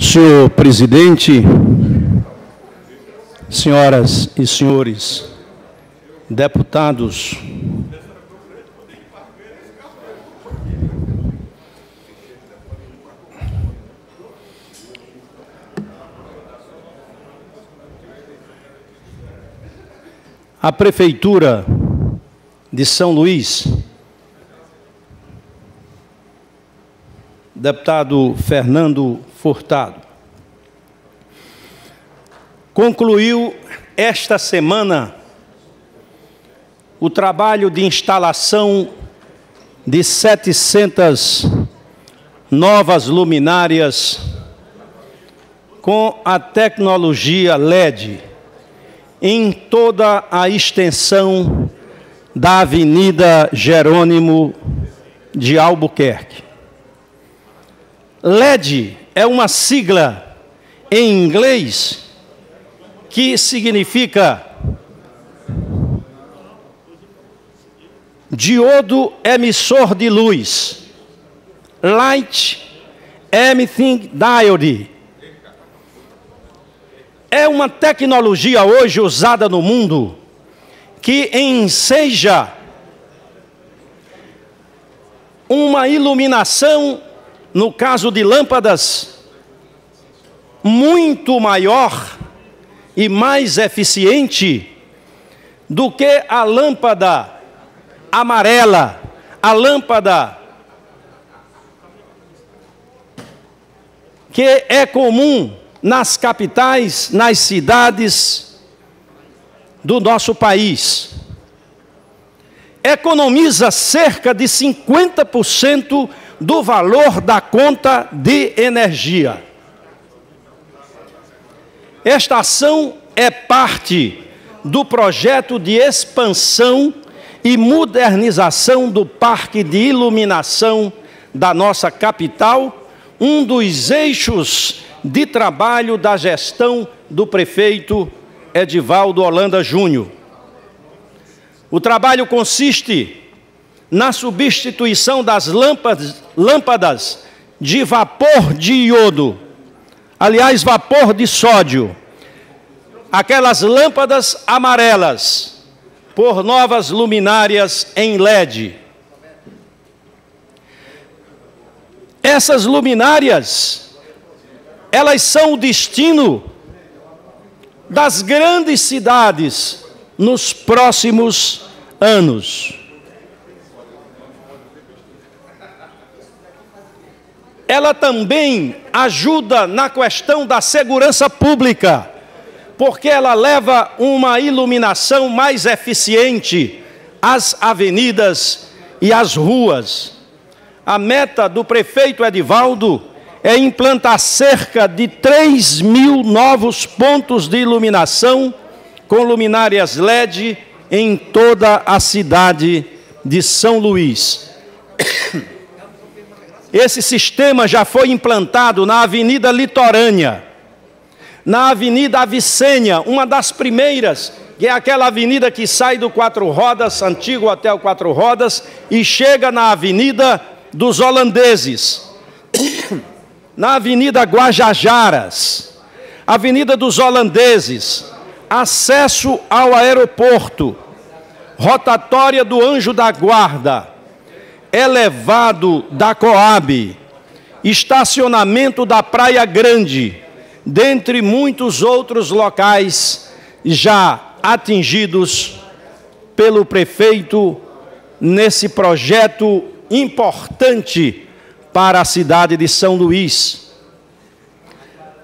Senhor presidente, senhoras e senhores deputados, a Prefeitura de São Luís, deputado Fernando Furtado, concluiu esta semana o trabalho de instalação de 700 novas luminárias com a tecnologia LED em toda a extensão da Avenida Jerônimo de Albuquerque. LED é uma sigla em inglês que significa diodo emissor de luz, light emitting diode. É uma tecnologia hoje usada no mundo que enseja uma iluminação, no caso de lâmpadas, muito maior e mais eficiente do que a lâmpada amarela, a lâmpada que é comum nas capitais, nas cidades do nosso país. Economiza cerca de 50% do valor da conta de energia. Esta ação é parte do projeto de expansão e modernização do parque de iluminação da nossa capital, um dos eixos de trabalho da gestão do prefeito Edivaldo Holanda Júnior. O trabalho consiste na substituição das lâmpadas, lâmpadas de vapor de iodo, aliás, vapor de sódio, aquelas lâmpadas amarelas, por novas luminárias em LED. Essas luminárias, elas são o destino das grandes cidades nos próximos anos. Ela também ajuda na questão da segurança pública, porque ela leva uma iluminação mais eficiente às avenidas e às ruas. A meta do prefeito Edivaldo é implantar cerca de 3 mil novos pontos de iluminação com luminárias LED em toda a cidade de São Luís. Esse sistema já foi implantado na Avenida Litorânea, na Avenida Avicênia, uma das primeiras, que é aquela avenida que sai do Quatro Rodas, antigo o Quatro Rodas, e chega na Avenida dos Holandeses na Avenida Guajajaras, Avenida dos Holandeses, acesso ao aeroporto, rotatória do Anjo da Guarda, elevado da Coab, estacionamento da Praia Grande, dentre muitos outros locais já atingidos pelo prefeito nesse projeto importante para a cidade de São Luís.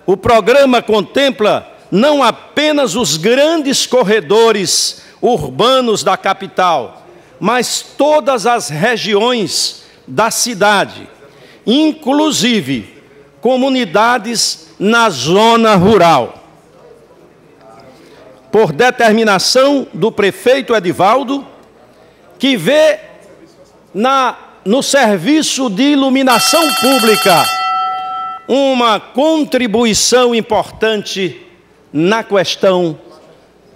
O programa contempla não apenas os grandes corredores urbanos da capital, mas todas as regiões da cidade, inclusive comunidades na zona rural. Por determinação do prefeito Edivaldo, que vê na no serviço de iluminação pública uma contribuição importante na questão,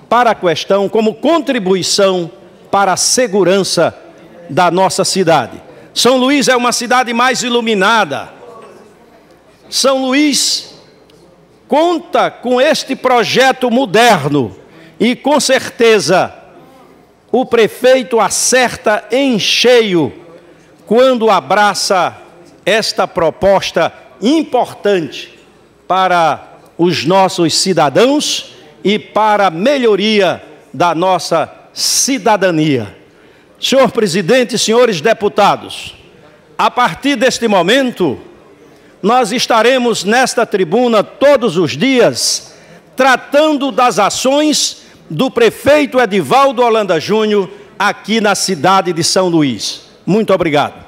para a questão, como contribuição para a segurança da nossa cidade. São Luís é uma cidade mais iluminada. São Luís conta com este projeto moderno e, com certeza, o prefeito acerta em cheio quando abraça esta proposta importante para os nossos cidadãos e para a melhoria da nossa cidadania. Senhor presidente, senhores deputados, a partir deste momento, nós estaremos nesta tribuna todos os dias tratando das ações do prefeito Edivaldo Holanda Júnior aqui na cidade de São Luís. Muito obrigado.